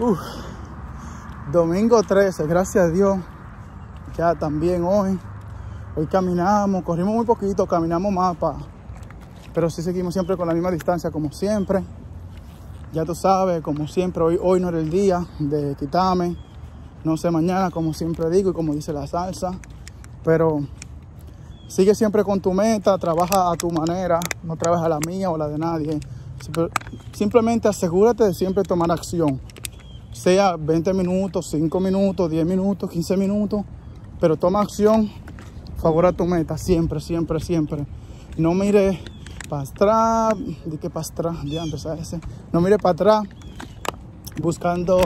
Uf. Domingo 13, gracias a Dios. Ya también hoy. Hoy caminamos, corrimos muy poquito, caminamos más, pa, pero sí seguimos siempre con la misma distancia como siempre. Ya tú sabes, como siempre, hoy, hoy no era el día de quitarme. No sé mañana, como siempre digo y como dice la salsa. Pero sigue siempre con tu meta, trabaja a tu manera, no trabaja la mía o la de nadie. Simplemente asegúrate de siempre tomar acción. Sea 20 minutos, 5 minutos, 10 minutos, 15 minutos, pero toma acción favor a tu meta, siempre, siempre, siempre. No mire para atrás, de que para atrás, ese. No mire para atrás buscando,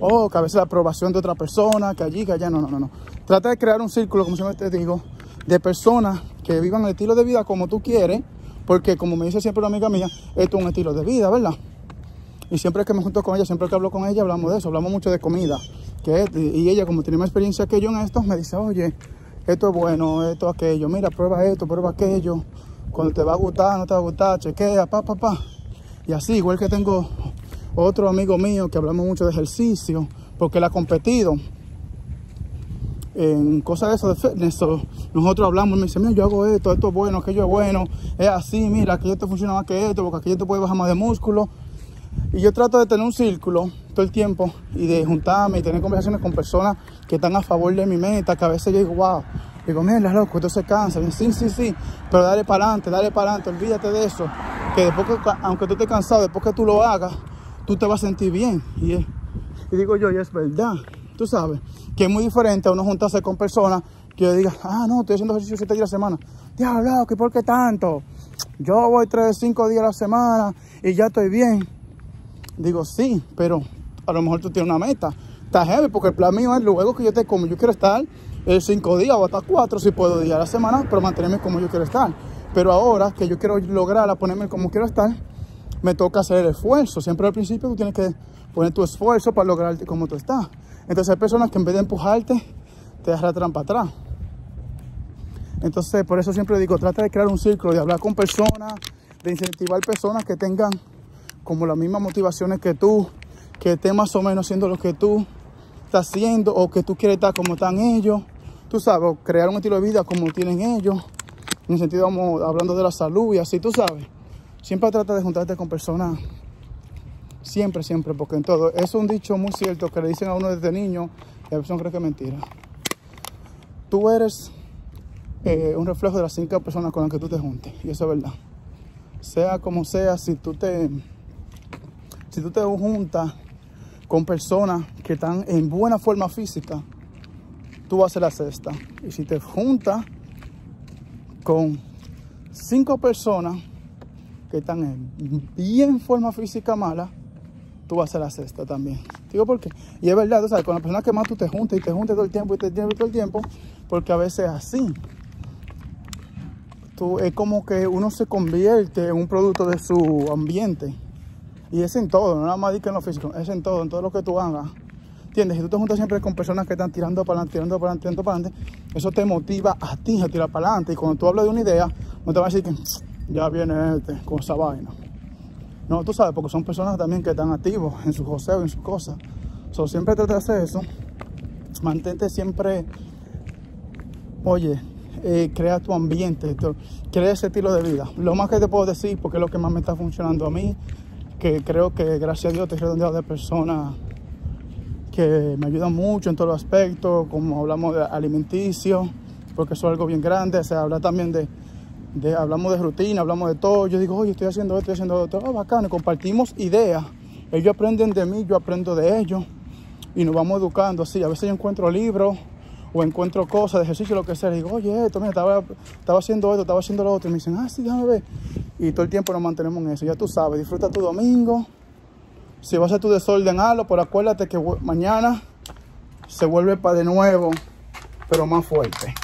oh, que a veces la aprobación de otra persona, que allí, que allá, no, no, no, no. Trata de crear un círculo, como siempre te digo, de personas que vivan el estilo de vida como tú quieres, porque como me dice siempre una amiga mía, esto es un estilo de vida, ¿verdad? Y siempre que me junto con ella, siempre que hablo con ella, hablamos de eso, hablamos mucho de comida. Que, y ella, como tiene más experiencia que yo en esto, me dice, oye, esto es bueno, esto, aquello, mira, prueba esto, prueba aquello, cuando te va a gustar, no te va a gustar, chequea, pa, pa, pa. Y así, igual que tengo otro amigo mío que hablamos mucho de ejercicio, porque él ha competido en cosas de eso de fitness. nosotros hablamos, me dice, mira, yo hago esto, esto es bueno, aquello es bueno, es así, mira, aquello te funciona más que esto, porque aquello te puede bajar más de músculo. Y yo trato de tener un círculo todo el tiempo y de juntarme y tener conversaciones con personas que están a favor de mi meta, que a veces yo digo, wow, digo, mira, loco, esto se cansa. Sí, sí, sí, pero dale para adelante, dale para adelante, olvídate de eso. Que después, que, aunque tú estés cansado, después que tú lo hagas, tú te vas a sentir bien. Y, y digo yo, y es verdad, tú sabes, que es muy diferente a uno juntarse con personas que yo diga, ah, no, estoy haciendo ejercicio siete días a la semana. Diablo, ¿que por qué tanto? Yo voy tres, cinco días a la semana y ya estoy bien. Digo, sí, pero a lo mejor tú tienes una meta. Está heavy, porque el plan mío es luego que yo esté como yo quiero estar, es cinco días o hasta cuatro si puedo días a la semana, pero mantenerme como yo quiero estar. Pero ahora que yo quiero lograr a ponerme como quiero estar, me toca hacer el esfuerzo. Siempre al principio tú tienes que poner tu esfuerzo para lograrte como tú estás. Entonces hay personas que en vez de empujarte, te arrastran para atrás. Entonces, por eso siempre digo, trata de crear un círculo, de hablar con personas, de incentivar personas que tengan como las mismas motivaciones que tú, que estén más o menos haciendo lo que tú estás haciendo o que tú quieres estar como están ellos. Tú sabes, crear un estilo de vida como tienen ellos. En el sentido, vamos hablando de la salud y así, tú sabes. Siempre trata de juntarte con personas, siempre, siempre, porque en todo. Es un dicho muy cierto que le dicen a uno desde niño y a veces cree que es mentira. Tú eres eh, un reflejo de las cinco personas con las que tú te juntes, y eso es verdad. Sea como sea, si tú te si tú te juntas con personas que están en buena forma física, tú vas a ser la sexta. Y si te juntas con cinco personas que están en bien forma física mala, tú vas a ser la sexta también. Digo por qué. Y es verdad, tú sabes, con la persona que más tú te juntas y te juntas todo el tiempo y te juntas todo el tiempo, porque a veces es así. Tú, es como que uno se convierte en un producto de su ambiente. Y es en todo, no nada más que en lo físico, es en todo, en todo lo que tú hagas. ¿Entiendes? Si tú te juntas siempre con personas que están tirando para adelante, tirando para adelante, tirando para adelante, eso te motiva a ti a tirar para adelante. Y cuando tú hablas de una idea, no te vas a decir que ya viene este con esa vaina. No, tú sabes, porque son personas también que están activos en su joseo, en sus cosas. So, siempre trata de hacer eso. Mantente siempre, oye, eh, crea tu ambiente, crea ese estilo de vida. Lo más que te puedo decir, porque es lo que más me está funcionando a mí, que creo que gracias a Dios he rodeado de personas que me ayudan mucho en todos los aspectos, como hablamos de alimenticio, porque eso es algo bien grande, se habla también de, de, hablamos de rutina, hablamos de todo, yo digo, oye, estoy haciendo esto, estoy haciendo esto, oh, bacano, compartimos ideas, ellos aprenden de mí, yo aprendo de ellos, y nos vamos educando así, a veces yo encuentro libros, o encuentro cosas de ejercicio, lo que sea, digo, oye, esto, mira, estaba, estaba haciendo esto, estaba haciendo lo otro, y me dicen, ah, sí, déjame ver, y todo el tiempo nos mantenemos en eso. Ya tú sabes, disfruta tu domingo. Si vas a tu desorden, hazlo, pero acuérdate que mañana se vuelve para de nuevo, pero más fuerte.